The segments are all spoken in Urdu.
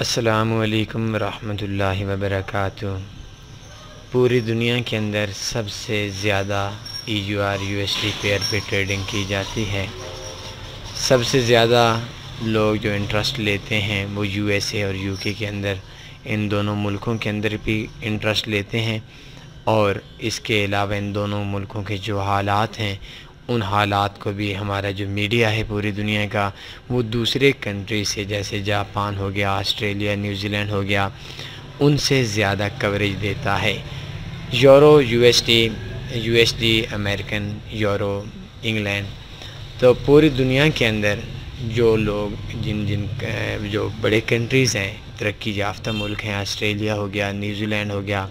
السلام علیکم ورحمۃ اللہ وبرکاتہ۔ پوری دنیا کے اندر سب سے زیادہ E U R U S D pair پہ ٹریڈنگ کی جاتی ہے۔ سب سے زیادہ لوگ جو انٹرسٹ لیتے ہیں وہ یو ایس اے اور یو کے کے اندر، ان دونوں ملکوں کے اندر بھی انٹرسٹ لیتے ہیں اور اس کے علاوہ ان دونوں ملکوں کے جو حالات ہیں ان حالات کو بھی ہمارا جو میڈیا ہے پوری دنیا کا، وہ دوسرے کنٹری سے، جیسے جاپان ہو گیا، آسٹریلیا نیوزی لینڈ ہو گیا، ان سے زیادہ کوریج دیتا ہے۔ Euro U S D U S D American euro England تو پوری دنیا کے اندر جو لوگ، جن جن، جو بڑے کنٹریز ہیں، ترقی یافتہ ملک ہیں، آسٹریلیا ہو گیا نیوزی لینڈ ہو گیا،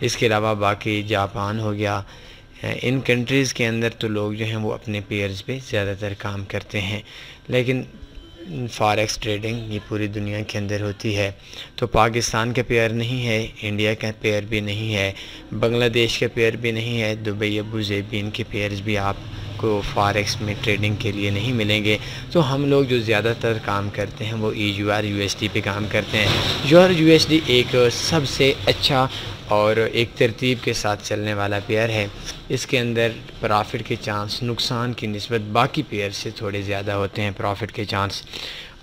اس کے علاوہ باقی جاپان ہو گیا۔ ان کنٹریز کے اندر تو لوگ جو ہیں وہ اپنے پیئرز پہ زیادہ تر کام کرتے ہیں، لیکن فارکس ٹریڈنگ یہ پوری دنیا کے اندر ہوتی ہے۔ تو پاکستان کا پیئر نہیں ہے انڈیا کا پیئر بھی نہیں ہے، بنگلہ دیش کا پیئر بھی نہیں ہے، دبئی، ابو زیبین ان کے پیئرز بھی آپ کو فارکس میں ٹریڈنگ کے لیے نہیں ملیں گے۔ تو ہم لوگ جو زیادہ تر کام کرتے ہیں وہ E U R U S D پہ کام کرتے ہیں۔ U R U S D ایک سب سے اچھا اور ایک ترتیب کے ساتھ چلنے والا پیئر ہے۔ اس کے اندر پرافٹ کے چانس نقصان کی نسبت باقی پیئر سے تھوڑے زیادہ ہوتے ہیں پرافٹ کے چانس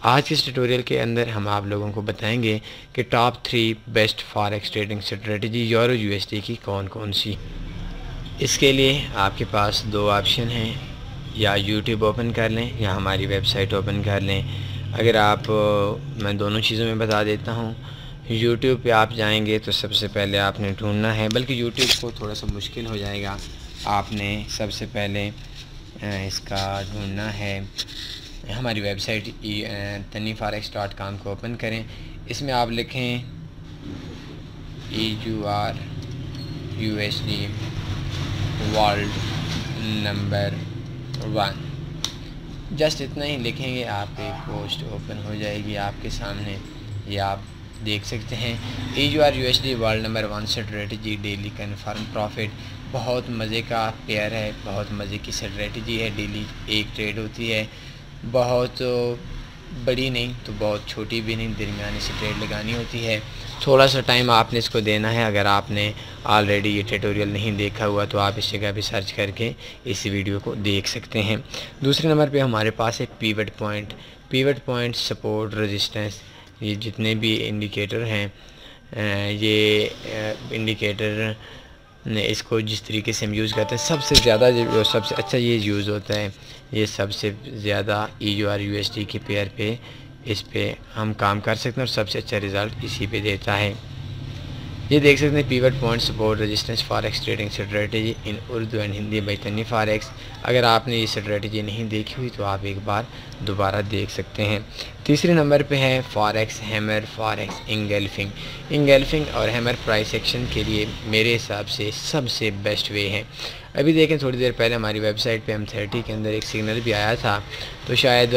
آج کے ٹیٹوریل کے اندر ہم آپ لوگوں کو بتائیں گے کہ top three best forex trading strategy euro U S D کی کون کون سی۔ اس کے لیے آپ کے پاس دو آپشن ہیں، یا یوٹیوب اوپن کر لیں یا ہماری ویب سائٹ اوپن کر لیں۔ اگر آپ، میں دونوں چیزوں میں بتا دیتا ہوں۔ یوٹیوب پہ آپ جائیں گے تو سب سے پہلے آپ نے ڈھونڈنا ہے، بلکہ یوٹیوب کو تھوڑا سا مشکل ہو جائے گا۔ آپ نے سب سے پہلے اس کا ڈھونڈنا ہے۔ ہماری website Tani forex dot com کو اوپن کریں۔ اس میں آپ لکھیں، E, U, R, U, S, D world number one just اتنا ہی لکھیں گے، آپ کی پوسٹ اوپن ہو جائے گی، آپ کے سامنے یہ آپ دیکھ سکتے ہیں۔ E U R U S D world number one strategy daily confirm profit بہت مزے کا پیئر ہے، بہت مزے کی اسٹریٹجی ہے۔ ڈیلی ایک ٹریڈ ہوتی ہے۔ بہت بڑی نہیں تو بہت چھوٹی بھی نہیں، درمیانی سے ٹریڈ لگانی ہوتی ہے۔ تھوڑا سا ٹائم آپ نے اس کو دینا ہے۔ اگر آپ نے آلریڈی یہ ٹیٹوریل نہیں دیکھا ہوا تو آپ اس جگہ پہ سرچ کر کے اس ویڈیو کو دیکھ سکتے ہیں۔ دوسرے نمبر پہ ہمارے پاس ہے pivot point pivot point support resistance یہ جتنے بھی انڈیکیٹر ہیں یہ انڈیکیٹر اس کو جس طریقے سے ہم یوز کرتے ہیں، سب سے زیادہ سب سے اچھا یہ یوز ہوتا ہے، یہ سب سے زیادہ E U R U S D کے پیئر پہ، اس پہ ہم کام کر سکتے ہیں اور سب سے اچھا رزلٹ اسی پہ دیتا ہے۔ یہ دیکھ سکتے ہیں pivot point support resistance forex trading strategy in Urdu and Hindi بیتنی forex اگر آپ نے یہ اسٹریٹجی نہیں دیکھی ہوئی تو آپ ایک بار دوبارہ دیکھ سکتے ہیں۔ تیسرے نمبر پہ ہے forex hammer forex engulfing. Engulfing اور ہیمر پرائس ایکشن کے لیے میرے حساب سے سب سے بیسٹ وے ہیں۔ ابھی دیکھیں تھوڑی دیر پہلے ہماری ویب سائٹ پہ ایم تھرٹی کے اندر ایک سگنل بھی آیا تھا۔ تو شاید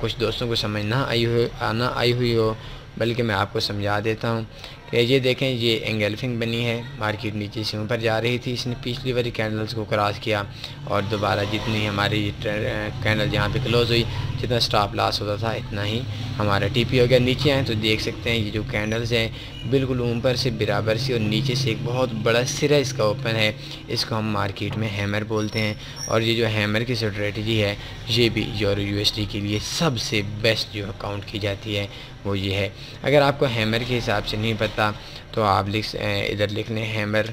کچھ دوستوں کو سمجھ نہ آئی ہو آنا آئی ہوئی ہو۔ بلکہ میں آپ کو سمجھا دیتا ہوں کہ یہ دیکھیں، یہ انگیلفنگ بنی ہے، مارکیٹ نیچے سے اوپر جا رہی تھی، اس نے پچھلی باری کینڈلز کو کراس کیا اور دوبارہ جتنی ہماری کینڈل جہاں پہ کلوز ہوئی جتنا سٹاپ لاس ہوتا تھا، اتنا ہی ہمارا ٹی پی ہو گیا۔ نیچے آئیں تو دیکھ سکتے ہیں یہ جو کینڈلز ہیں، بالکل اوپر سے برابر سے اور نیچے سے ایک بہت بڑا سرا اس کا اوپن ہے۔ اس کو ہم مارکیٹ میں ہیمر بولتے ہیں۔ اور یہ جو ہیمر کی اسٹریٹجی ہے، یہ بھی یورو یو ایس ڈی کے لیے سب سے بیسٹ جو اکاؤنٹ کی جاتی ہے، وہ یہ ہے۔ اگر آپ کو ہیمر کے حساب سے نہیں پتہ تو آپ لکھ، ادھر لکھ لیں ہیمر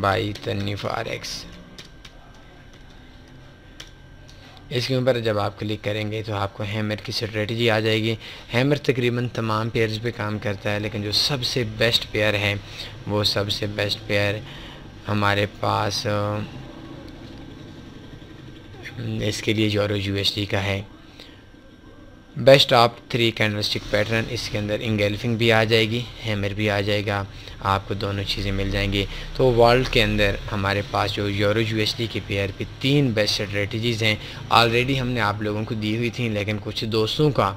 بائی تنی فار ایکس اس کے اوپر جب آپ کلک کریں گے تو آپ کو ہیمر کی اسٹریٹجی آ جائے گی۔ ہیمر تقریباً تمام پیئرز پہ کام کرتا ہے، لیکن جو سب سے بیسٹ پیئر ہے وہ سب سے بیسٹ پیئر ہمارے پاس، اس کے لیے یورو یو ایس ڈی کا ہے۔ Best of three candlestick pattern, اس کے اندر انگیلفنگ بھی آ جائے گی، ہیمر بھی آ جائے گا، آپ کو دونوں چیزیں مل جائیں گی۔ تو ورلڈ کے اندر ہمارے پاس جو یورو یو ایس ڈی کے پیئر پہ تین بیسٹ اسٹریٹجیز ہیں۔ آلریڈی ہم نے آپ لوگوں کو دی ہوئی تھیں، لیکن کچھ دوستوں کا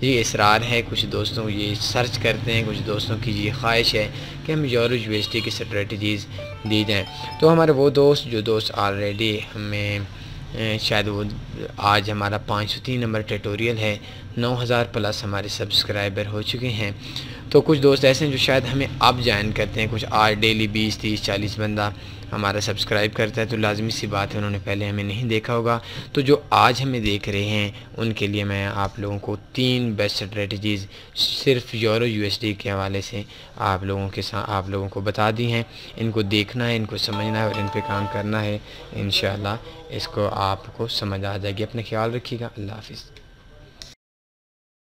یہ اصرار ہے، کچھ دوستوں یہ سرچ کرتے ہیں، کچھ دوستوں کی یہ خواہش ہے کہ ہم یورو یو ایس ڈی کی اسٹریٹجیز دی جائیں۔ تو ہمارے وہ دوست، جو دوست آلریڈی ہمیں شاید وہ آج ہمارا پانچ سو تین نمبر ٹیٹوریل ہے نو ہزار پلس ہمارے سبسکرائبر ہو چکے ہیں۔ تو کچھ دوست ایسے ہیں جو شاید ہمیں اب جوائن کرتے ہیں، کچھ آج ڈیلی بیس، تیس، چالیس بندہ ہمارا سبسکرائب کرتا ہے تو لازمی سی بات ہے، انہوں نے پہلے ہمیں نہیں دیکھا ہوگا۔ تو جو آج ہمیں دیکھ رہے ہیں، ان کے لیے میں آپ لوگوں کو تین بیسٹ اسٹریٹجیز صرف یورو یو ایس ڈی کے حوالے سے آپ لوگوں کے ساتھ آپ لوگوں کو بتا دی ہیں۔ ان کو دیکھنا ہے، ان کو سمجھنا ہے اور ان پہ کام کرنا ہے۔ انشاءاللہ اس کو آپ کو سمجھ آ جائے گی۔ اپنے خیال رکھیے گا۔ اللہ حافظ۔